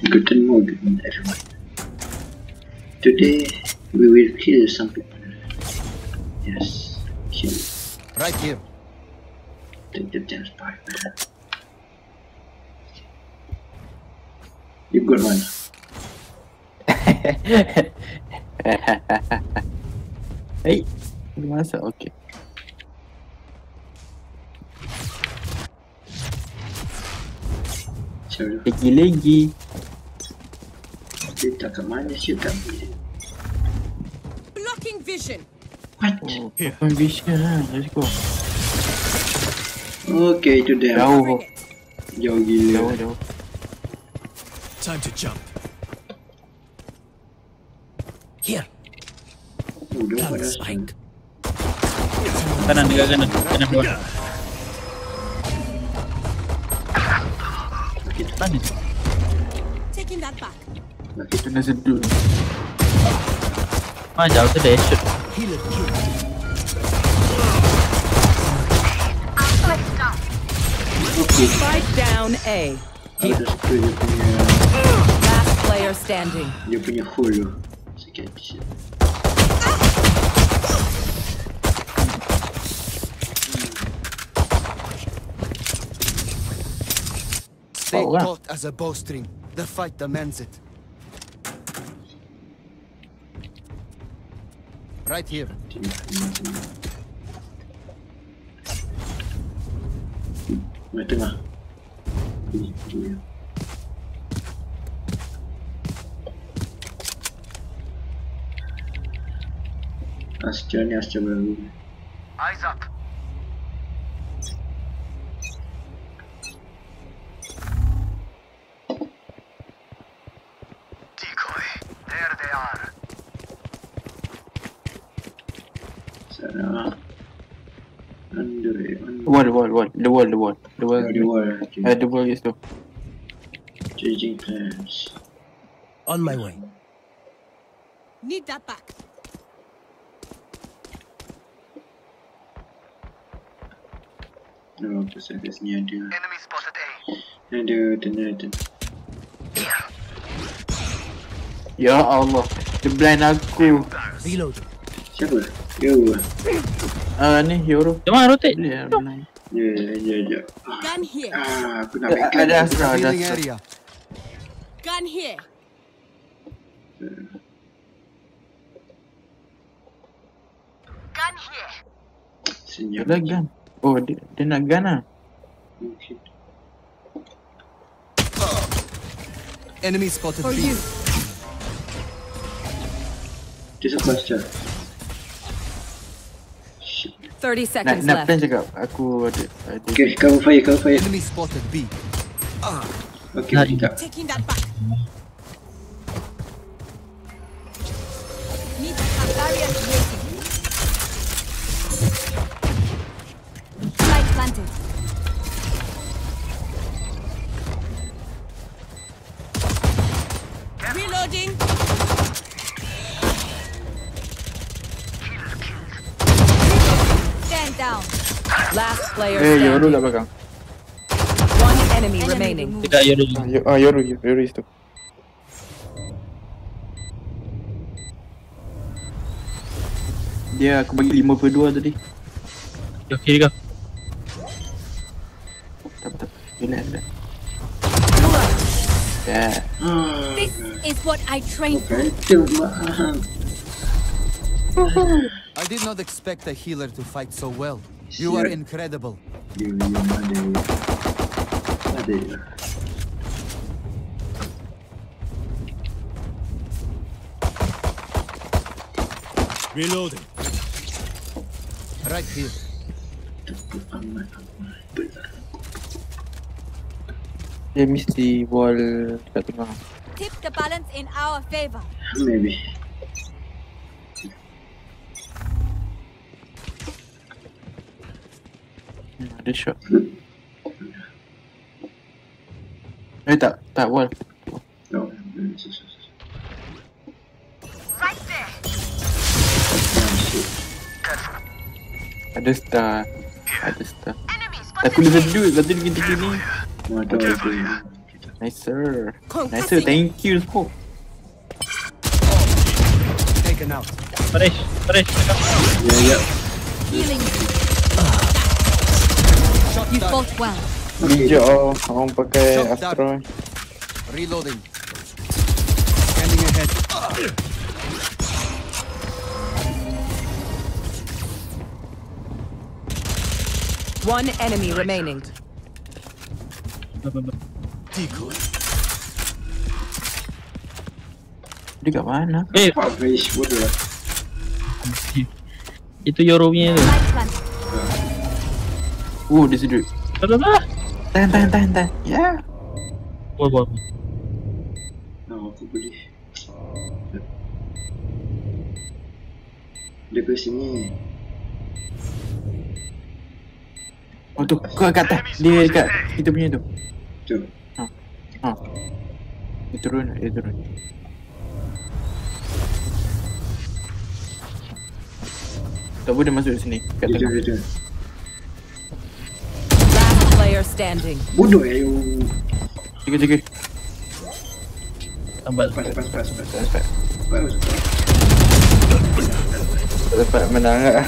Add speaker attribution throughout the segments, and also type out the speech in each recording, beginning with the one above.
Speaker 1: Guten Morgen, everyone. Today we will kill some people. Yes, kill.
Speaker 2: Right here.
Speaker 1: Take the dance part, man. You got one.
Speaker 3: Hei, masak okey.
Speaker 1: Sorry.
Speaker 3: Lagi-lagi.
Speaker 1: Kita ke mana sih kami?
Speaker 4: Blocking vision.
Speaker 1: What?
Speaker 3: Oh, open vision. Let's go.
Speaker 1: Okay, itu dia.
Speaker 3: Jauh.
Speaker 4: Bring it.
Speaker 1: Jauh gila.
Speaker 3: Jauh, jauh.
Speaker 2: Time to jump. Here.
Speaker 1: Oh, jauh pada
Speaker 2: spike.
Speaker 5: Kanan, dekat kanan. Kanan bawah. Mana?
Speaker 4: Taking that back.
Speaker 3: Kena sedut.
Speaker 5: Ah, jauh tu dah shoot.
Speaker 2: Healer killed.
Speaker 1: Okay.
Speaker 6: Spike down A.
Speaker 1: Aku dah suka dia punya
Speaker 6: Last player standing.
Speaker 1: dia punya hole tu. Sikit sikit.
Speaker 2: Stay
Speaker 3: Oh, wow.
Speaker 2: taut as a bowstring. The fight demands it. Right here.
Speaker 1: Mai tengah. Ini dia. Astra ni Astra baru.
Speaker 2: Eyes up.
Speaker 1: Under.
Speaker 3: Wall, wall, wall. The wall, the wall. The wall.
Speaker 1: Oh, the wall. Okay.
Speaker 3: Uh, the wall is tu.
Speaker 1: Changing plans.
Speaker 2: On my way.
Speaker 4: Need that back.
Speaker 1: No, pasal kat sini ada.
Speaker 2: Enemy spotted A.
Speaker 1: Ada, tena, tena.
Speaker 3: Ya Allah. Dia blind aku.
Speaker 2: Reload.
Speaker 1: Siapa? Yo.
Speaker 3: Ah ni hero.
Speaker 5: Jom ah, rotate.
Speaker 3: Boleh lah blind.
Speaker 1: Ya, ya, ya.
Speaker 4: Gun here.
Speaker 1: Ah, aku nak
Speaker 3: Eh,
Speaker 1: ambil
Speaker 3: Ada Astra, ada Astra.
Speaker 4: Gun here. Gun here.
Speaker 1: Senyap.
Speaker 3: Ada gun. Oh, dia, dia nak gun lah.
Speaker 1: Okay.
Speaker 2: Enemy spotted
Speaker 4: For you.
Speaker 1: Dia sebelah Astra. Shit.
Speaker 6: 30
Speaker 3: Nak,
Speaker 6: seconds
Speaker 3: nak
Speaker 6: left.
Speaker 3: plan cakap. Aku ada. ada
Speaker 1: Okay, cover fire, cover fire.
Speaker 2: Enemy spotted B.
Speaker 1: Okay, sekejap.
Speaker 4: Taking that back.
Speaker 6: Player
Speaker 3: Eh, Yoru kat belakang.
Speaker 6: One enemy remaining.
Speaker 5: Dekat Yoru
Speaker 3: Ah, Yo- ah, Yoru, Yoru is tu. Dia aku bagi 5 per 2 tadi.
Speaker 5: Kau kiri kau.
Speaker 3: Tak tak. Relax relax. Ya.
Speaker 1: Ah,
Speaker 4: This is what I trained for.
Speaker 2: I did not expect a healer to fight so well. You are
Speaker 1: Shit.
Speaker 2: incredible.
Speaker 1: Dia yang ada. Ada.
Speaker 2: Reloading. Right here.
Speaker 1: Tepu amat amat. Benar.
Speaker 3: Dia wall.
Speaker 4: Tip the balance in our favor.
Speaker 1: Maybe.
Speaker 3: Ada shot. Eh tak, tak wall.
Speaker 1: No. sus, sus, sus.
Speaker 3: Ada star. Ada star. Aku dah sedut lepas tu dia pergi sini.
Speaker 1: Mau tahu aku. Kita.
Speaker 3: Nice sir. Nice sir. Thank you smoke.
Speaker 2: Taken out.
Speaker 5: Parish, Parish, dekat.
Speaker 1: Ya, ya.
Speaker 4: Healing. You fought well.
Speaker 3: Bijak oh. Orang pakai
Speaker 2: Shot
Speaker 3: Astro.
Speaker 2: Reloading. Scanning ahead.
Speaker 6: One enemy remaining.
Speaker 2: Decoy.
Speaker 3: Dia kat mana?
Speaker 5: Eh,
Speaker 1: Pak Fish bodoh lah.
Speaker 5: itu Yoru punya tu.
Speaker 4: Spike planted.
Speaker 3: Oh, dia sudut. Tahan, tahan, tahan, tahan. Ya.
Speaker 5: Buat buat.
Speaker 1: Oh, aku boleh. Dia ke sini.
Speaker 3: Oh tu, kau kat atas. Dia dekat kita punya tu.
Speaker 1: Tu.
Speaker 3: Ha. Dia turun, dia turun. Tak boleh masuk di sini. Kat
Speaker 1: Dia
Speaker 3: tengah.
Speaker 1: dia tu.
Speaker 6: Last player standing.
Speaker 1: Bodoh ya, you.
Speaker 3: Jaga, jaga.
Speaker 5: Tambah.
Speaker 3: Menang lah.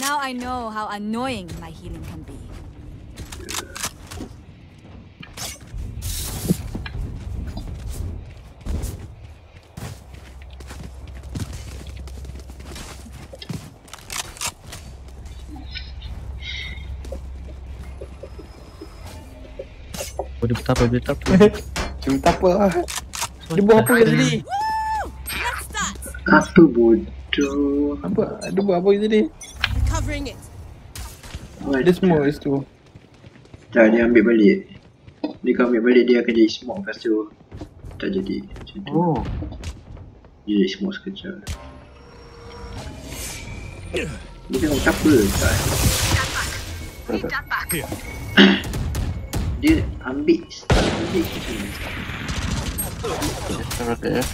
Speaker 4: Now I know how annoying my healing can be.
Speaker 5: Boleh betapa, boleh betapa.
Speaker 3: Cuma tak apa lah. Dia buat apa tadi?
Speaker 1: Apa bodoh?
Speaker 3: Apa? Dia buat apa tadi?
Speaker 4: It.
Speaker 3: Dia semua kat situ.
Speaker 1: Tak, dia ambil balik. Dia kalau ambil balik, dia akan jadi smoke lepas tu. Tak jadi. Macam tu.
Speaker 3: Oh.
Speaker 1: Dia jadi smoke sekejap. Dia tengok tak apa. Tak.
Speaker 3: Tak, tak.
Speaker 1: Dia ambil, start ambil macam ni.
Speaker 3: Tak rakyat ya.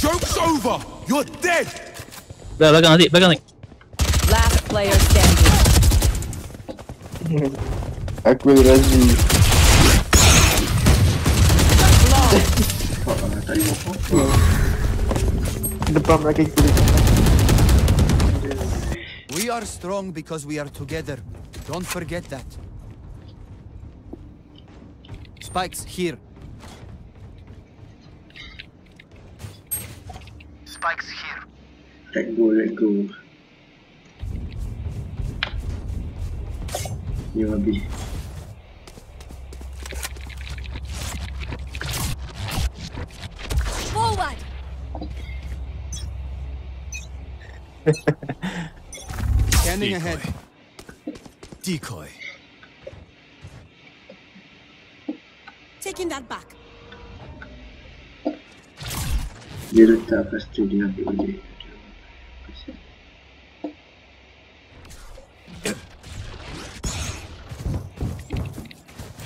Speaker 2: Joke's over. You're dead.
Speaker 5: Belakang, belakang nanti, belakang nanti.
Speaker 6: Last player standing.
Speaker 3: Aku Razi.
Speaker 1: Fuck lah, tak ada apa-apa.
Speaker 3: Depan belakang kiri.
Speaker 2: We are strong because we are together. Don't forget that. Spikes here. Spikes, here.
Speaker 1: Let go, let go. You habis.
Speaker 4: Forward.
Speaker 2: Scanning ahead. Decoy.
Speaker 4: Taking that back.
Speaker 1: Dia letak lepas tu dia.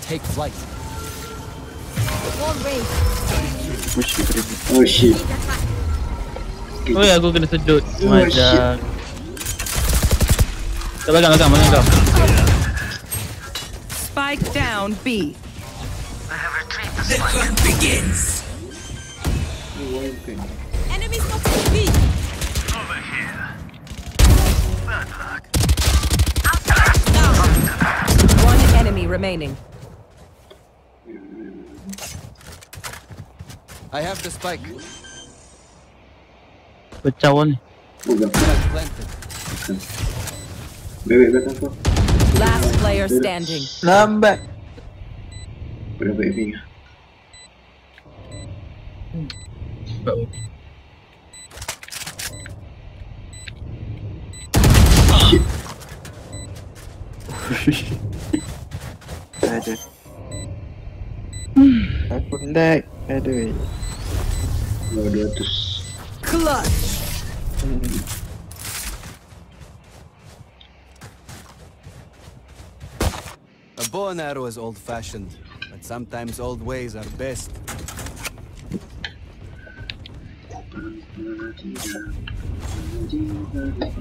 Speaker 2: Take flight.
Speaker 4: Wall shit.
Speaker 3: Push ke tadi.
Speaker 1: Oh shit.
Speaker 5: Oh ya, aku kena sedut.
Speaker 1: Oh,
Speaker 5: Macam. Kat belakang, belakang, belakang kau.
Speaker 6: Spike down B.
Speaker 4: Enemy spotted B.
Speaker 6: One enemy remaining.
Speaker 2: I have the spike.
Speaker 5: Pecah wall ni.
Speaker 1: Oh belakang.
Speaker 2: Spike planted.
Speaker 1: Bebek belakang kau.
Speaker 6: Last player standing.
Speaker 3: Lambat.
Speaker 1: Pada baik ni.
Speaker 5: Sebab
Speaker 3: Tak ada. Aku nak. Aduh.
Speaker 1: Oh 200.
Speaker 6: Clutch.
Speaker 2: Hmm. Bow and arrow is old-fashioned, but sometimes old ways are best.
Speaker 1: Tidak. Tidak.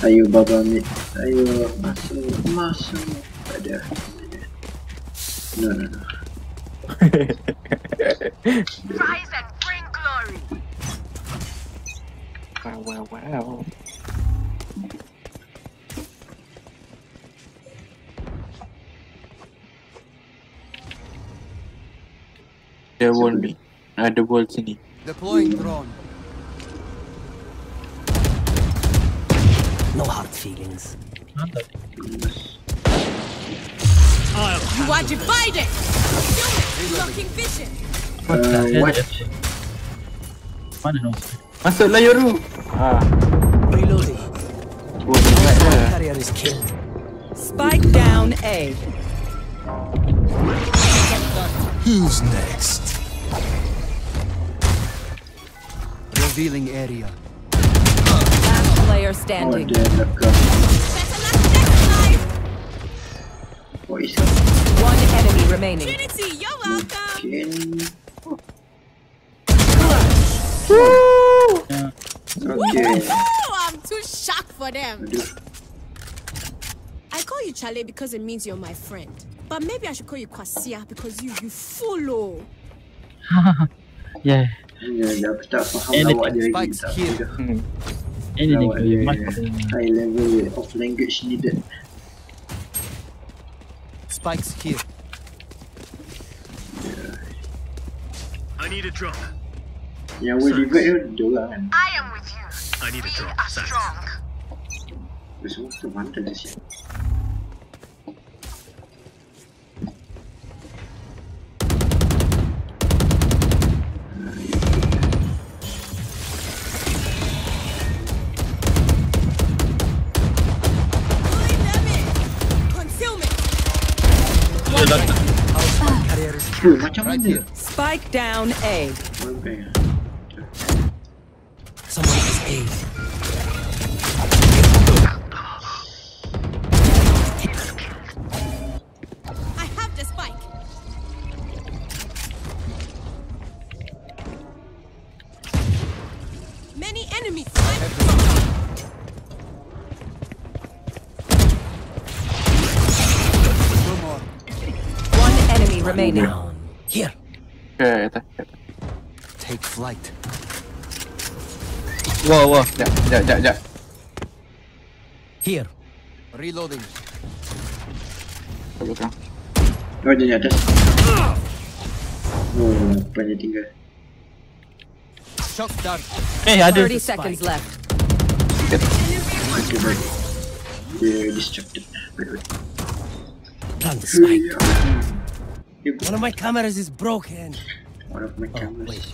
Speaker 1: Ayo baba mid. Ayo masuk masuk. Ada. No no no. Rise and bring glory.
Speaker 3: Wow, wow, wow. There won't be. Ada wall sini.
Speaker 2: Deploying drone.
Speaker 7: No hard feelings.
Speaker 5: Mantap.
Speaker 4: You are divided! Conceal it! Blocking vision!
Speaker 5: What the
Speaker 1: Uh,
Speaker 5: hell?
Speaker 1: what?
Speaker 5: Mana no?
Speaker 3: Masuklah Yoru. Ah,
Speaker 7: Reloading.
Speaker 3: oh, dekat dah.
Speaker 7: Carrier is killed.
Speaker 6: Spike down A.
Speaker 2: Who's next? Revealing area.
Speaker 6: Last player
Speaker 1: Oh
Speaker 6: standing.
Speaker 1: dia belakang.
Speaker 4: Better luck next time!
Speaker 1: What is
Speaker 6: One enemy remaining.
Speaker 4: Trinity, you're welcome!
Speaker 1: mungkin? Okay.
Speaker 4: Oh, I'm too shocked for them. I call you Chale because it means you're my friend. But maybe I should call you Kwasia because you you follow.
Speaker 5: yeah.
Speaker 1: Hanya dah tak faham
Speaker 5: Anything
Speaker 1: lawak dia lagi.
Speaker 2: spikes here.
Speaker 1: dah.
Speaker 3: Hmm.
Speaker 5: Ini ni
Speaker 1: Lawak
Speaker 5: kau
Speaker 1: dia
Speaker 5: mat.
Speaker 1: high level of language needed.
Speaker 2: Spikes here. Yeah.
Speaker 8: I need a drop.
Speaker 1: Yang will divide tu dia orang kan.
Speaker 8: I am with you. I need a drop. Thanks.
Speaker 1: Dia semua terbantai dah siap.
Speaker 4: Pulling
Speaker 2: Right here.
Speaker 6: Spike down A.
Speaker 1: Orang bank. Dia ni atas. Oh, apa tinggal?
Speaker 2: Shock dart.
Speaker 5: Eh ada.
Speaker 6: 30 seconds left.
Speaker 1: Okay, baik. Dia distracted. Baik, baik.
Speaker 7: Plant the spike. One of my cameras is broken.
Speaker 1: One of my cameras.
Speaker 7: wait.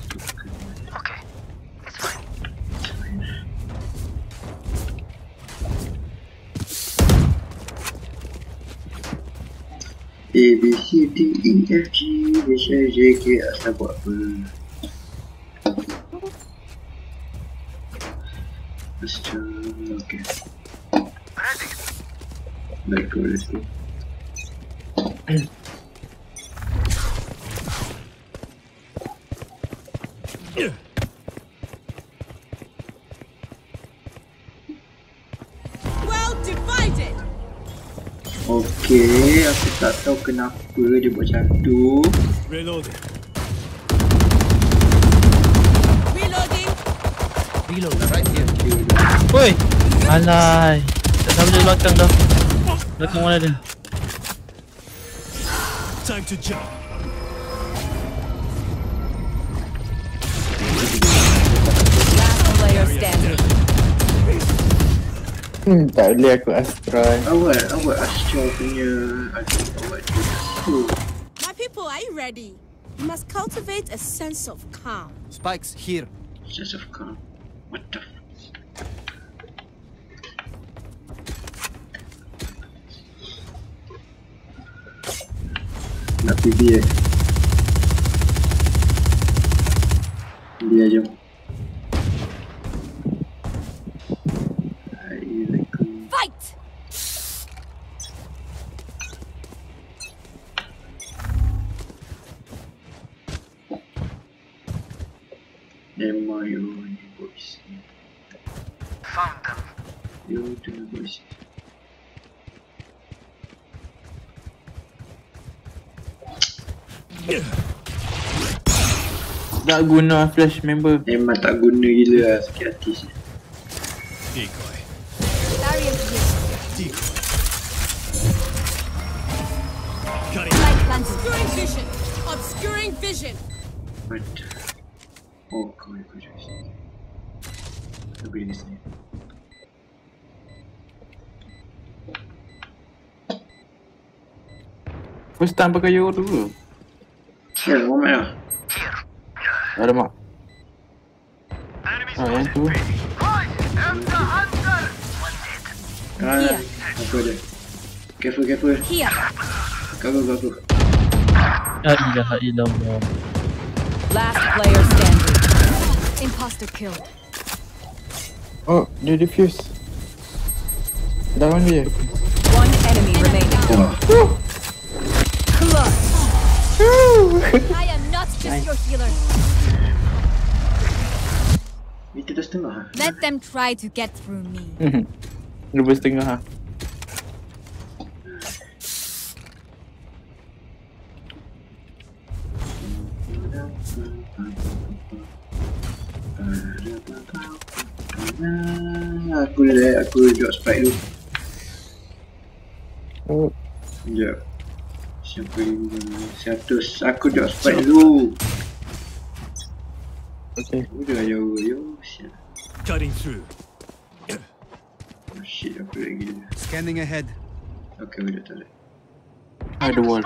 Speaker 1: A, B, C, D, E, F, G, H, I, J, K, asal buat apa? Let's try, okay. Baik, go, let's go. Tak tahu kenapa dia buat macam tu.
Speaker 8: Reloading.
Speaker 4: Reloading.
Speaker 7: Reload.
Speaker 2: Right here.
Speaker 5: Woi. Alai. Tak tahu dia belakang dah. Belakang mana dia?
Speaker 8: Time to jump.
Speaker 3: Hmm, tak boleh aku Astra.
Speaker 1: Awal, awal Astra punya Aduh, awal tu
Speaker 4: My people, are you ready? You must cultivate a sense of calm.
Speaker 2: Spikes here.
Speaker 1: sense of calm What the f- Nak PB eh Dia jom
Speaker 3: Tak guna flash member.
Speaker 1: Memang tak guna gila lah sakit hati sih.
Speaker 8: Decoy.
Speaker 9: Here.
Speaker 8: Decoy.
Speaker 9: Planted.
Speaker 4: Obscuring vision. Obscuring vision.
Speaker 1: What? Oh kau ikut je sini. Aku pergi sini.
Speaker 3: First time pakai Euro dulu.
Speaker 1: Ya, moment lah.
Speaker 3: Ada mak. Ah, yang tu.
Speaker 1: Ah, aku ada. Careful, careful.
Speaker 9: Here.
Speaker 1: Cover, cover.
Speaker 5: La ilaha illallah.
Speaker 6: Last player standing.
Speaker 9: Imposter killed.
Speaker 3: Oh, dia diffuse. Lawan dia.
Speaker 6: One enemy remaining.
Speaker 1: Wah,
Speaker 9: Clutch. I am not just your healer.
Speaker 1: Dah setengah lah.
Speaker 9: Let them try to get through me.
Speaker 3: Dua setengah ha.
Speaker 1: Ah, aku dah aku drop spike dulu.
Speaker 3: Oh,
Speaker 1: Sekejap. Siapa yang Seratus Aku drop spike dulu
Speaker 3: okay.
Speaker 1: Udah jauh yo Sial
Speaker 8: Cutting through.
Speaker 1: Oh shit aku lagi
Speaker 2: Scanning ahead.
Speaker 1: Okay udah tak ada
Speaker 3: Ada wall.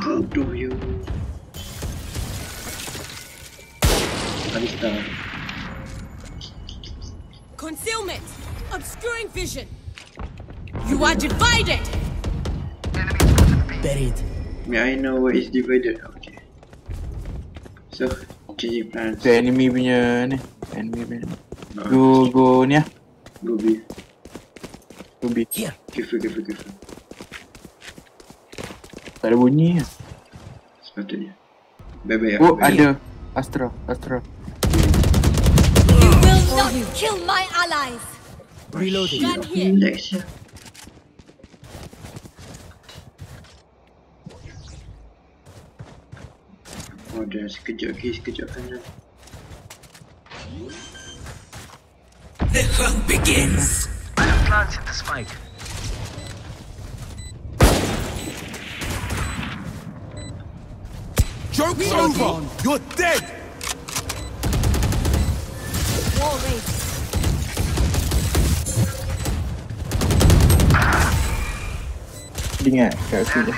Speaker 1: Bodoh yo Habis tak
Speaker 4: Concealment. Obscuring vision. You are divided.
Speaker 7: Buried.
Speaker 1: May I know what is divided Okay So Changing plans
Speaker 3: Tu enemy punya ni. Enemy punya.
Speaker 1: Ah,
Speaker 3: Go, go ni lah.
Speaker 1: Go B
Speaker 3: Go B.
Speaker 7: Here.
Speaker 1: Careful careful careful
Speaker 3: Tak ada bunyi lah.
Speaker 1: Sepatutnya Bye-bye
Speaker 3: Oh,
Speaker 1: bye.
Speaker 3: ada. Astra, Astra.
Speaker 9: You will not kill my allies.
Speaker 7: Reloading.
Speaker 4: Gun here.
Speaker 1: Relax ya Oh dah sekejap lagi sekejap kanan
Speaker 8: Joke's over. You're dead.
Speaker 9: War raised.
Speaker 3: Ingat eh, kat sini.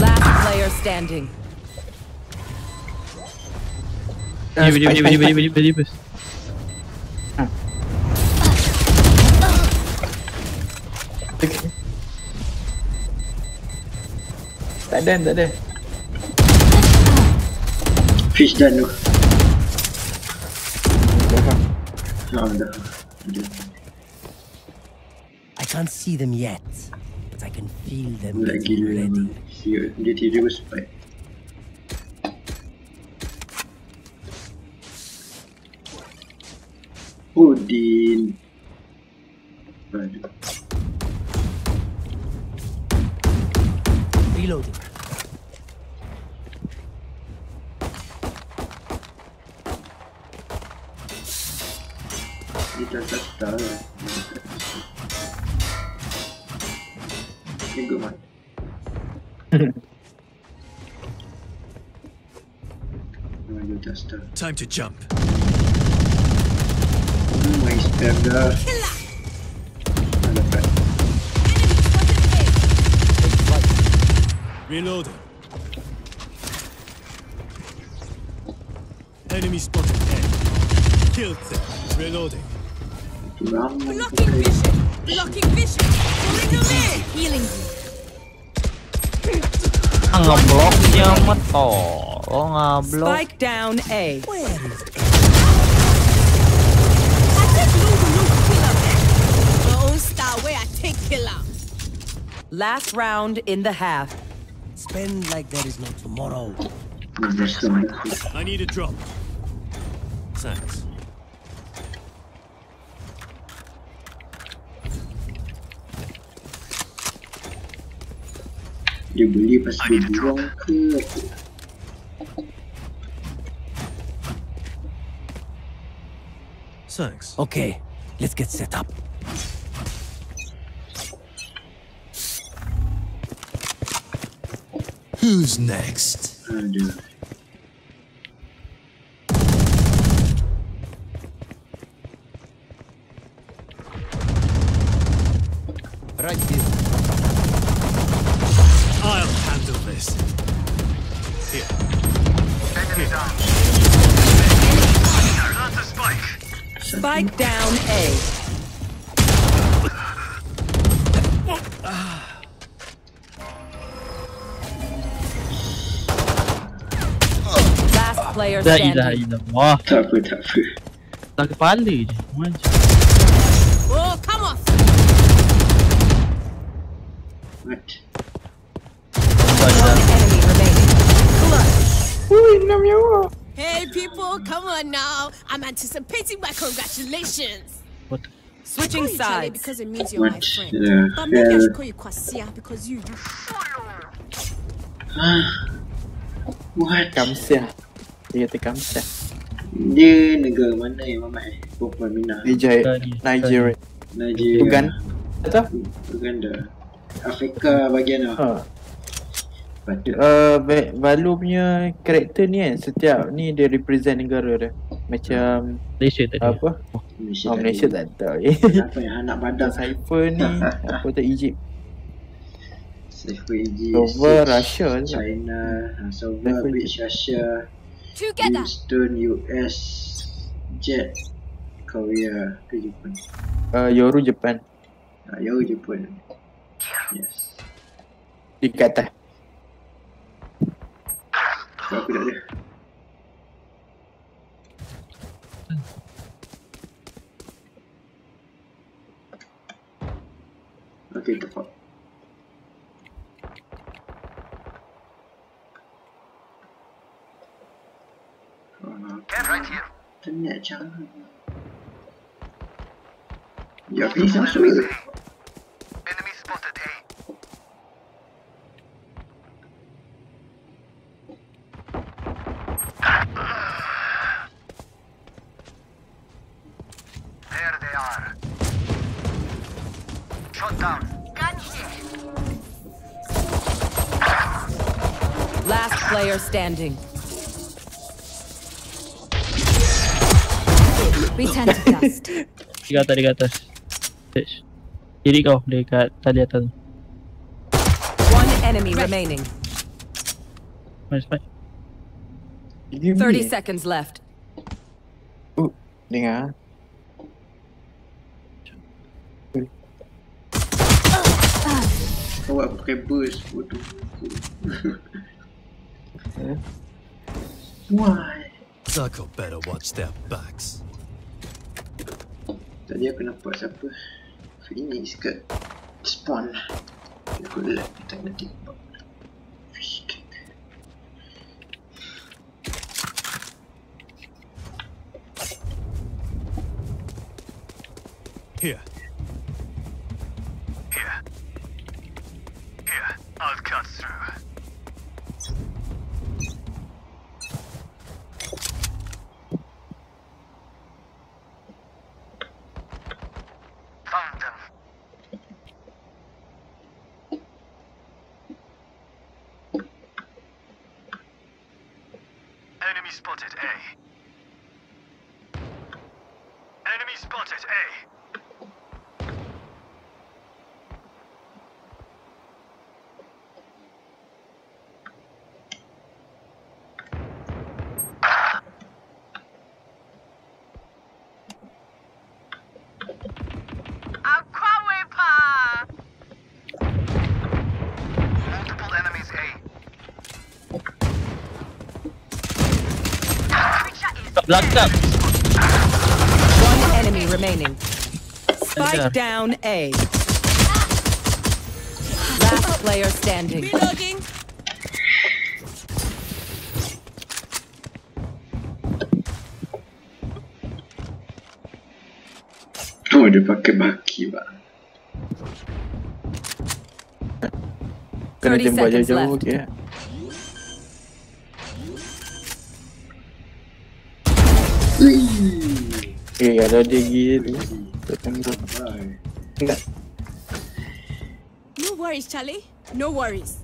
Speaker 6: Last player standing.
Speaker 5: Bidi, bidi, bidi, bidi, bidi, bidi, bidi.
Speaker 3: Tak ada, tak ada.
Speaker 1: Fish done tu
Speaker 3: Dah.
Speaker 1: Dah
Speaker 7: I can't see them yet, but I can feel them
Speaker 1: Bulat
Speaker 7: getting
Speaker 1: gila
Speaker 7: ready.
Speaker 1: memang. Siut Dia tiba-tiba spike Odin Aduh
Speaker 7: Reloading.
Speaker 1: Dia dah tak tahu lah Ni good
Speaker 8: Time to jump.
Speaker 1: oh.
Speaker 8: Reloading. Enemy spotted A. Killed them. Reloading.
Speaker 4: Blocking vision. Blocking vision. Them in.
Speaker 9: Healing you.
Speaker 4: My own style where I take killer.
Speaker 6: Last round in the half.
Speaker 7: Spend like there is no tomorrow.
Speaker 8: I need a drop. Thanks.
Speaker 1: Dia beli pasal dia buang ke apa?
Speaker 8: Thanks.
Speaker 7: Okay, let's get set up.
Speaker 8: Who's next?
Speaker 1: Ada.
Speaker 6: Spike down A. Last player
Speaker 5: La ilaha
Speaker 6: standing.
Speaker 5: illallah.
Speaker 1: Tak apa, tak apa.
Speaker 5: Tak kepala je. Macam.
Speaker 4: Oh, come off!
Speaker 1: What?
Speaker 6: One enemy remaining.
Speaker 4: Hey, people, come on now. I'm anticipating my congratulations.
Speaker 5: What?
Speaker 6: Switching
Speaker 4: I call you
Speaker 6: sides.
Speaker 4: because it means you're my friend.
Speaker 1: the
Speaker 4: But maybe I should call you Kwasia because you, you
Speaker 1: What?
Speaker 3: Kamsiah. Dia kata Kamsiah.
Speaker 1: Dia negara mana yang mamat eh? Perempuan Minah.
Speaker 3: Dia jahit Nigeria.
Speaker 1: Nigeria.
Speaker 3: Bukan? Atau?
Speaker 1: Uganda. Afrika bahagian apa?
Speaker 3: Ha. Uh, Va- Valu punya karakter ni kan setiap ni dia represent negara dia. Macam
Speaker 5: Malaysia tadi.
Speaker 3: apa?
Speaker 1: Malaysia.
Speaker 3: Oh, Malaysia tak tahu. Eh.
Speaker 1: Kenapa yang anak badak?
Speaker 3: Cypher ni apa tu Egypt.
Speaker 1: Cypher Egypt.
Speaker 3: Russia je.
Speaker 1: China. ha,
Speaker 3: Cypher
Speaker 1: British Russia.
Speaker 9: Together.
Speaker 1: Houston US. Jet. Korea ke Jepun.
Speaker 3: Uh, Yoru Japan.
Speaker 1: Ha, Yo Jepun. Yes.
Speaker 3: Di kat atas.
Speaker 1: Sebab aku tak ada. Okay, tepat. Internet jangan. Ya, ini masuk
Speaker 6: player standing.
Speaker 9: Return to dust.
Speaker 5: Tiga atas, tiga atas. Stage. Kiri kau dekat tali atas. tu.
Speaker 6: One enemy remaining.
Speaker 5: Mari spike.
Speaker 6: 30 seconds left.
Speaker 3: Uh, dengar.
Speaker 1: Kau buat aku pakai burst bodoh. Why?
Speaker 8: Zuko better watch their backs.
Speaker 1: Tadi aku nampak siapa Phoenix kat spawn Aku lag tak nak tembak
Speaker 8: Here.
Speaker 10: Locked
Speaker 5: up.
Speaker 6: One enemy remaining. Spike down A. Last player standing.
Speaker 4: Reloading.
Speaker 1: Oydu pakai baki, Pak.
Speaker 3: Kena tembak jauh-jauh
Speaker 6: okey.
Speaker 3: Okey. Eh ada dia gitu. Tak tembak.
Speaker 1: Bye.
Speaker 3: Enggak.
Speaker 4: No worries, Charlie. No worries.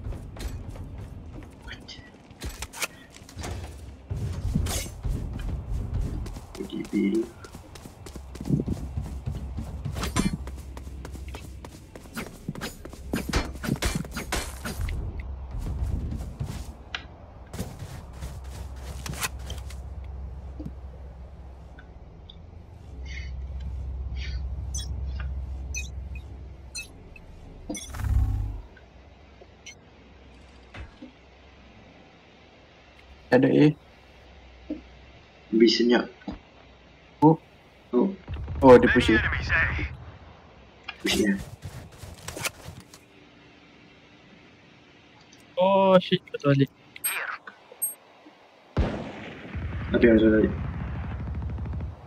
Speaker 1: Pergi biru.
Speaker 3: Ada eh.
Speaker 1: Lebih senyap.
Speaker 3: Oh.
Speaker 1: Oh,
Speaker 3: Oh dia push it.
Speaker 10: Enemies A.
Speaker 1: pushnya.
Speaker 5: Oh shit, betul balik.
Speaker 1: Ada yang salah.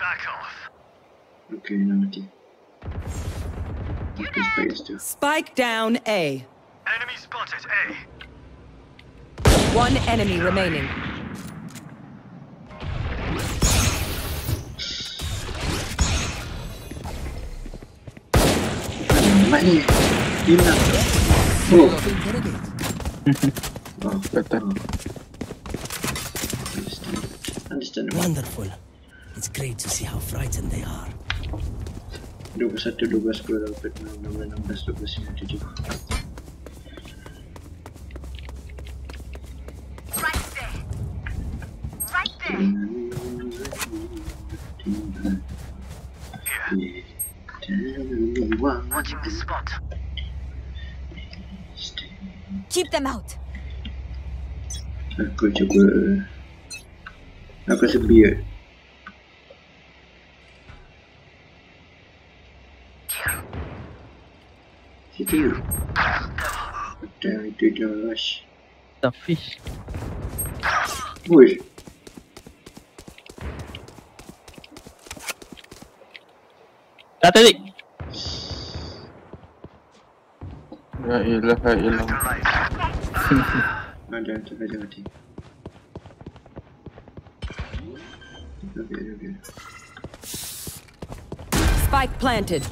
Speaker 10: Back off.
Speaker 1: Okay, nak mati. Okay, space tu.
Speaker 6: Spike down A.
Speaker 10: Enemy spotted A.
Speaker 6: One enemy remaining.
Speaker 7: wonderful. It's great to see how frightened they are.
Speaker 1: 21 12 10 16 16
Speaker 10: 16 16 16 this spot.
Speaker 9: Keep them out.
Speaker 1: Aku cuba Aku rasa beard Situ Damn itu dia rush
Speaker 5: The fish.
Speaker 1: Wush
Speaker 5: Dah tadi.
Speaker 3: La ilaha illallah.
Speaker 1: Ada tu saja mati Okay, okay
Speaker 6: Spike planted.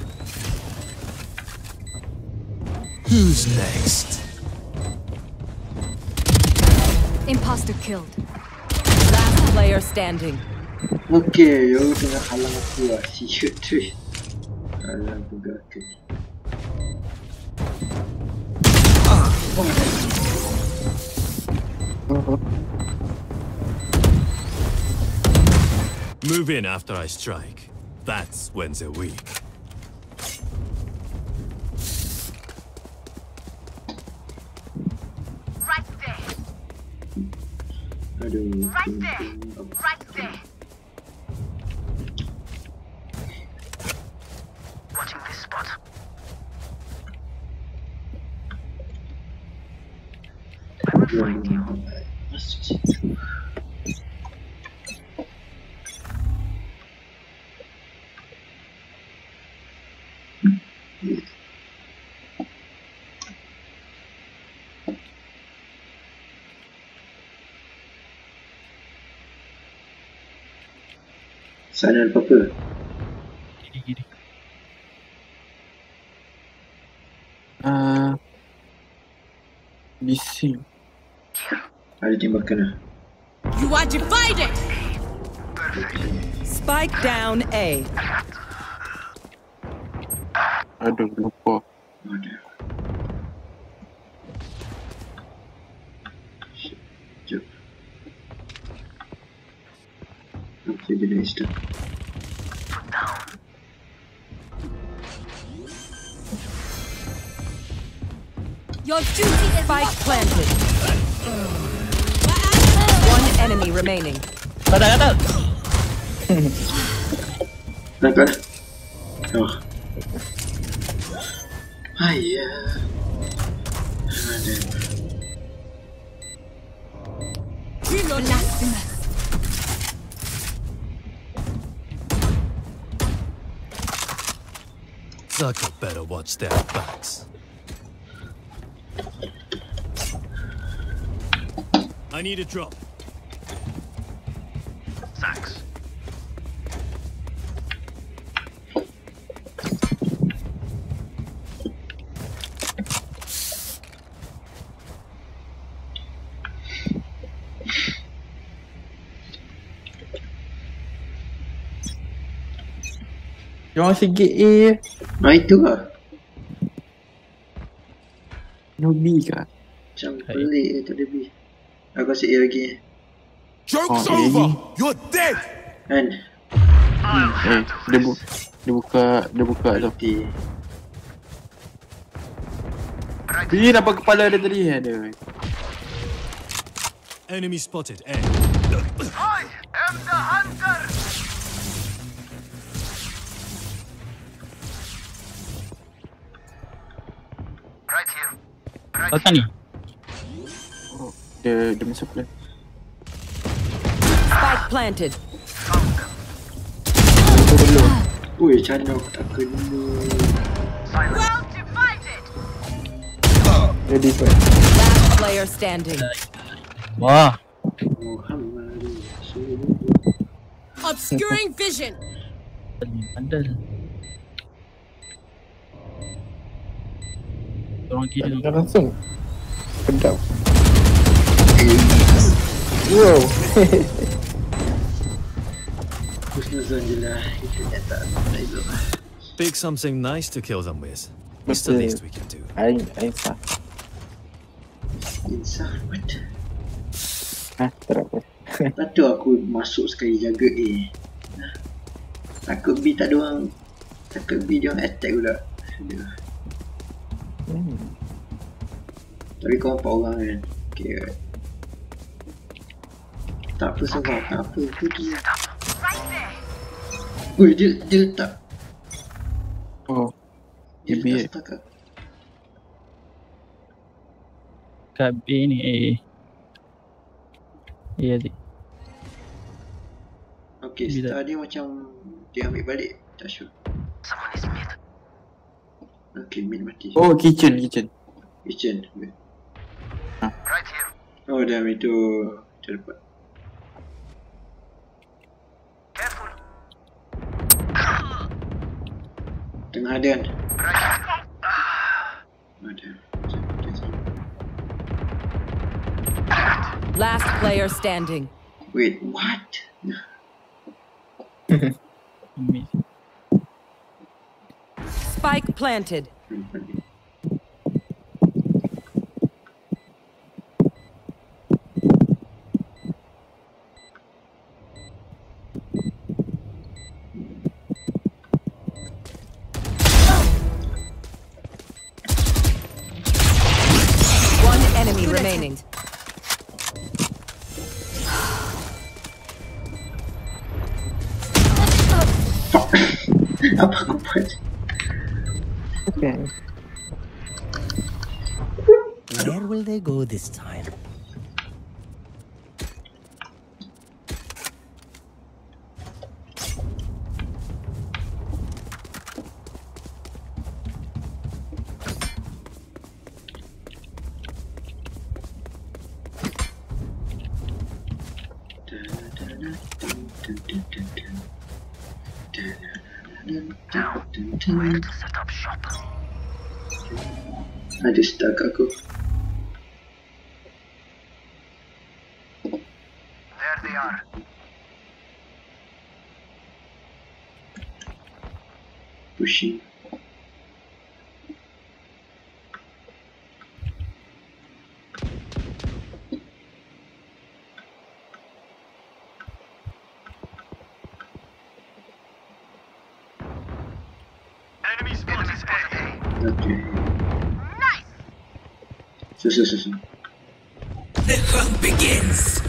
Speaker 7: Who's next?
Speaker 9: Imposter killed.
Speaker 6: Last player standing.
Speaker 1: Okay, yo tengah halang aku lah Siut tu Halang aku gaka
Speaker 8: Move in after I strike. That's when they're weak.
Speaker 10: Right there. Right there. Right there.
Speaker 1: Sana ada apa-apa?
Speaker 5: Gini gini.
Speaker 3: Ah. Bising.
Speaker 1: Ada tembakan lah
Speaker 4: You are divided.
Speaker 6: Spike down A.
Speaker 3: Aduh lupa.
Speaker 1: Ada Sekejap Okay, dia dah start
Speaker 9: Your duty is
Speaker 6: Spike
Speaker 9: not
Speaker 6: planted. One enemy remaining.
Speaker 5: Tak ada, tak ada.
Speaker 1: Nampak? Oh. Ayah. Ada.
Speaker 9: blasphemous.
Speaker 8: Circle better watch their backs. I need a drop.
Speaker 10: Thanks.
Speaker 3: Jangan sikit A je.
Speaker 1: Ah itu lah.
Speaker 3: No B ke?
Speaker 1: Macam pelik je tak ada B. Aku asyik A lagi.
Speaker 3: Joke's Oh, over.
Speaker 8: You're dead!
Speaker 1: Kan?
Speaker 3: Hmm, eh, dia, bu dia buka, dia buka.
Speaker 1: Mati.
Speaker 3: Ni nampak kepala dia tadi ada.
Speaker 8: Enemy spotted. A.
Speaker 10: I am the hunter! Right here. Right
Speaker 5: Kau
Speaker 3: Oh, dia dia masuk plan.
Speaker 6: Spike planted.
Speaker 3: Itu belum.
Speaker 1: Ui, macam aku tak kena.
Speaker 10: Well divided!
Speaker 3: Ready for
Speaker 6: Last player standing.
Speaker 5: Wah.
Speaker 4: Obscuring vision.
Speaker 5: Pandai. Orang kira.
Speaker 3: Dah langsung. Pedap. Wow.
Speaker 1: Husnuzon je lah. Itu dah tak tak elok lah.
Speaker 8: Pick something nice to kill them with. It's the least we can do.
Speaker 3: Ain, ain sah.
Speaker 1: Insaf what?
Speaker 3: Ha, tak apa.
Speaker 1: Lepas tu aku masuk sekali jaga A. Nah. Takut B tak ada orang. Takut B dia orang attack pula. Aduh.
Speaker 3: Hmm.
Speaker 1: Tapi kau empat orang kan. Okay right. Tak apa sebab tak apa. Itu dia.
Speaker 10: Right there!
Speaker 1: Ui dia, dia letak.
Speaker 3: Oh,
Speaker 1: Dia letak setakat.
Speaker 5: Kat B ni A. A tadi.
Speaker 1: Okay,
Speaker 5: Bila-
Speaker 1: star dia macam dia ambil balik. Tak sure.
Speaker 10: Someone is mid.
Speaker 1: Okay, mid mati.
Speaker 3: oh kitchen, kitchen.
Speaker 1: Kitchen.
Speaker 10: Right here.
Speaker 1: Oh, dah ambil tu. Itu Tengah ada kan?
Speaker 10: Right.
Speaker 1: Ada. Sekejap, sekejap.
Speaker 6: Last player standing.
Speaker 1: Wait, what?
Speaker 6: Spike planted.
Speaker 3: Okay.
Speaker 7: Where will they go this time?
Speaker 10: They are.
Speaker 1: Pushing.
Speaker 10: Enemy.
Speaker 1: Okay.
Speaker 10: Nice!
Speaker 1: So, so, so, so.
Speaker 7: The hunt begins!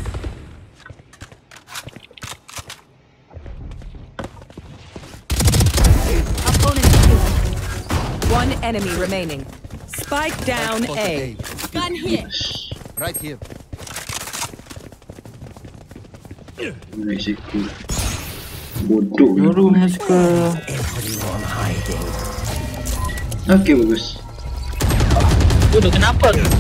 Speaker 6: One enemy remaining. Spike down A.
Speaker 4: Gun here.
Speaker 2: Right here.
Speaker 1: Naik sekul. Bodoh ni.
Speaker 3: Nurul suka
Speaker 7: Everyone hiding.
Speaker 1: Okay bagus.
Speaker 5: Bodoh kenapa?
Speaker 4: Pulling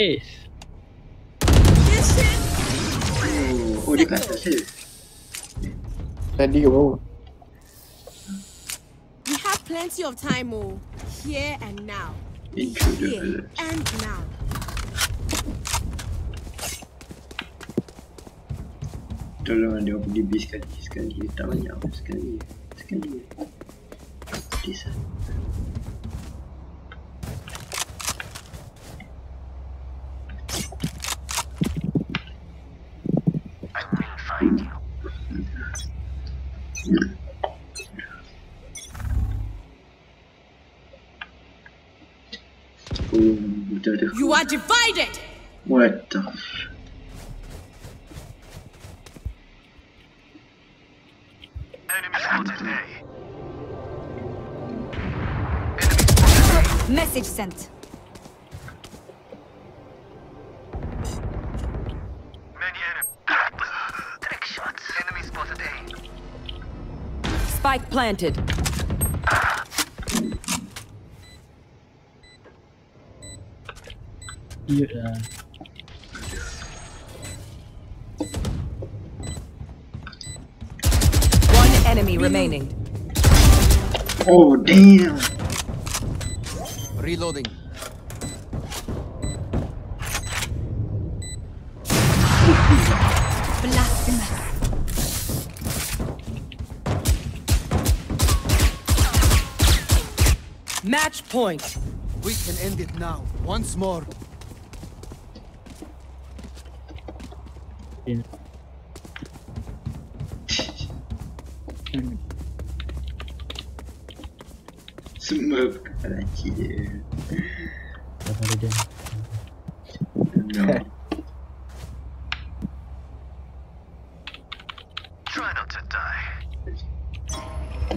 Speaker 4: Shit.
Speaker 1: Oh, dia kat atas saya.
Speaker 3: Tadi ke bawah?
Speaker 4: We have plenty of time, oh. Here and now. Here and now.
Speaker 1: Tolong dia pergi B sekali Sekali tak banyak Sekali Sekali Please
Speaker 4: are divided.
Speaker 1: What the f-
Speaker 10: spotted A.
Speaker 9: Message sent.
Speaker 10: Many enemy. Trick shots. Enemy spotted A.
Speaker 6: Spike planted.
Speaker 5: Cute lah.
Speaker 6: One enemy remaining.
Speaker 1: Oh damn
Speaker 2: Reloading.
Speaker 9: Blasphemous.
Speaker 6: Match point.
Speaker 2: We can end it now. Once more.
Speaker 5: Okay.
Speaker 1: Semua kepala cik dia
Speaker 5: Dah pada jam.
Speaker 1: No
Speaker 10: Try not to die.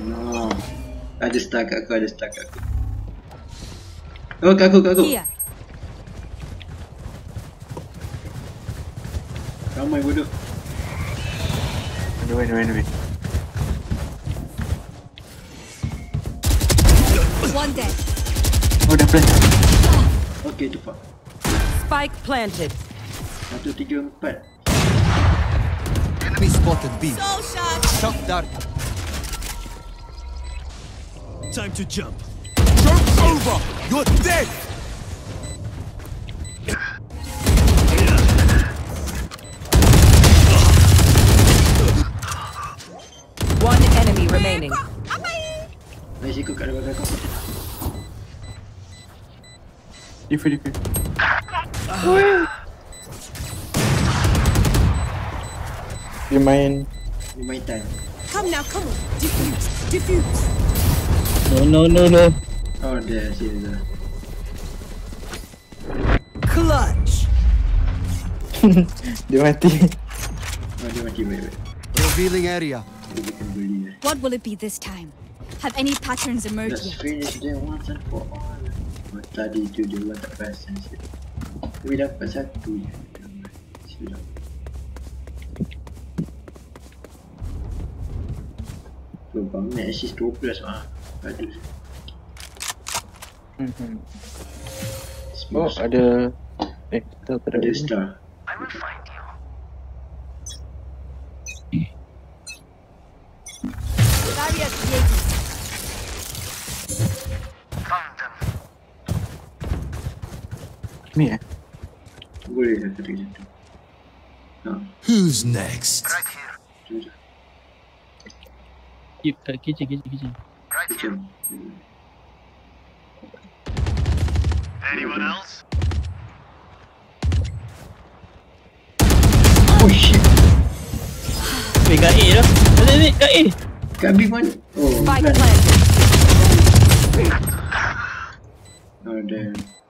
Speaker 1: No Ada star kat aku Ada star kat aku Oh kat aku kat aku
Speaker 9: Here.
Speaker 1: Ramai bodoh
Speaker 3: Aduh, aduh, aduh.
Speaker 9: One dead.
Speaker 3: Oh, dah plan.
Speaker 1: Okay cepat
Speaker 6: Spike planted.
Speaker 1: Satu tiga empat
Speaker 2: Enemy spotted B.
Speaker 4: So shot.
Speaker 2: Shock dart.
Speaker 8: Time to jump.
Speaker 2: Jump over! You're dead!
Speaker 6: Remaining.
Speaker 1: Mari ikut kat belakang kau
Speaker 3: Defuse, defuse. Dia main
Speaker 1: Ni main time
Speaker 4: Come now, come on. Defuse. Defuse.
Speaker 5: No, no, no, no.
Speaker 1: Oh dia serius lah
Speaker 6: Clutch.
Speaker 3: Dia mati
Speaker 1: Oh dia mati baik-baik
Speaker 2: Revealing area.
Speaker 1: Jadi kita beli lah
Speaker 9: What will it be this time? Have any patterns emerged
Speaker 1: Let's
Speaker 9: yet?
Speaker 1: finish them once and for all Tadi tu dia orang tak perasan sikit Tapi dapat satu je Silap So bang nak assist 12 ah Aduh
Speaker 3: Mhm. Oh, ada Eh, tak tak
Speaker 1: ada
Speaker 3: ada
Speaker 1: star
Speaker 10: I will find
Speaker 3: Ni
Speaker 1: Boleh lah kata macam
Speaker 8: Who's next?
Speaker 10: Right here.
Speaker 5: Keep kat kitchen, kitchen, kitchen.
Speaker 10: Right here. Anyone else?
Speaker 1: Oh shit
Speaker 5: Weh, kat A lah. Ada ni, kat A.
Speaker 1: Kat Big mana? Oh
Speaker 6: Spike planted.
Speaker 1: Oh damn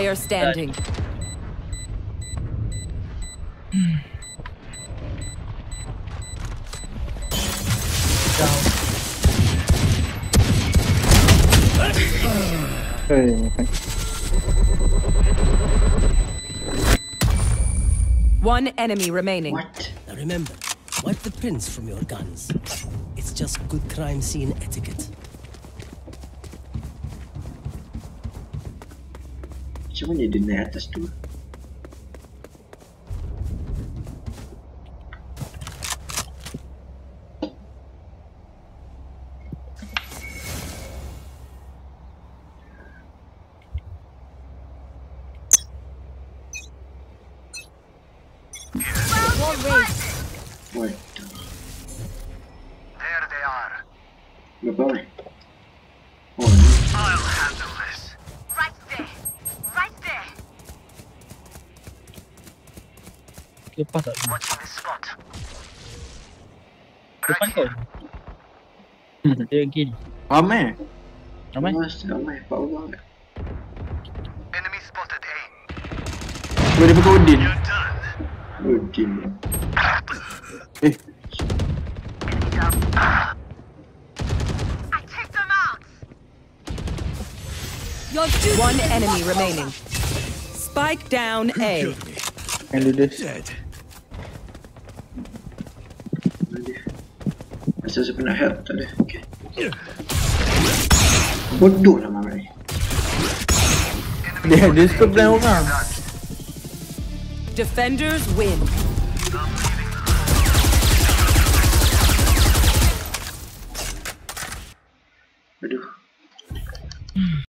Speaker 6: player standing. One enemy remaining.
Speaker 1: What?
Speaker 7: Now remember, wipe the prints from your guns. It's just good crime scene etiquette.
Speaker 1: Dia naik atas tu? What the?
Speaker 10: There they are.
Speaker 1: Berapa ni? Oh, ni.
Speaker 10: I'll handle this.
Speaker 9: Right there! Right there!
Speaker 5: Lepas tak?
Speaker 10: Watching this spot.
Speaker 5: Depan kau. Dia gini.
Speaker 3: Ramai.
Speaker 5: Ramai?
Speaker 1: Mas, ramai. Pak Allah.
Speaker 10: Enemy spotted A.
Speaker 3: Boleh pakai Odin.
Speaker 10: You're done.
Speaker 1: Oh, game.
Speaker 3: Eh,
Speaker 9: I take them out! Your duty
Speaker 6: One enemy remaining. Spike down A.
Speaker 3: yang dia
Speaker 8: Dead.
Speaker 1: Rasa saya pernah help. Tak ada. Okay. Bodoh lah Mama ni.
Speaker 3: dia dia suka plan orang.
Speaker 6: Defenders win.
Speaker 10: The